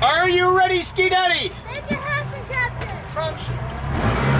Are you ready, Ski Daddy? Make it happen, Captain. Crunch.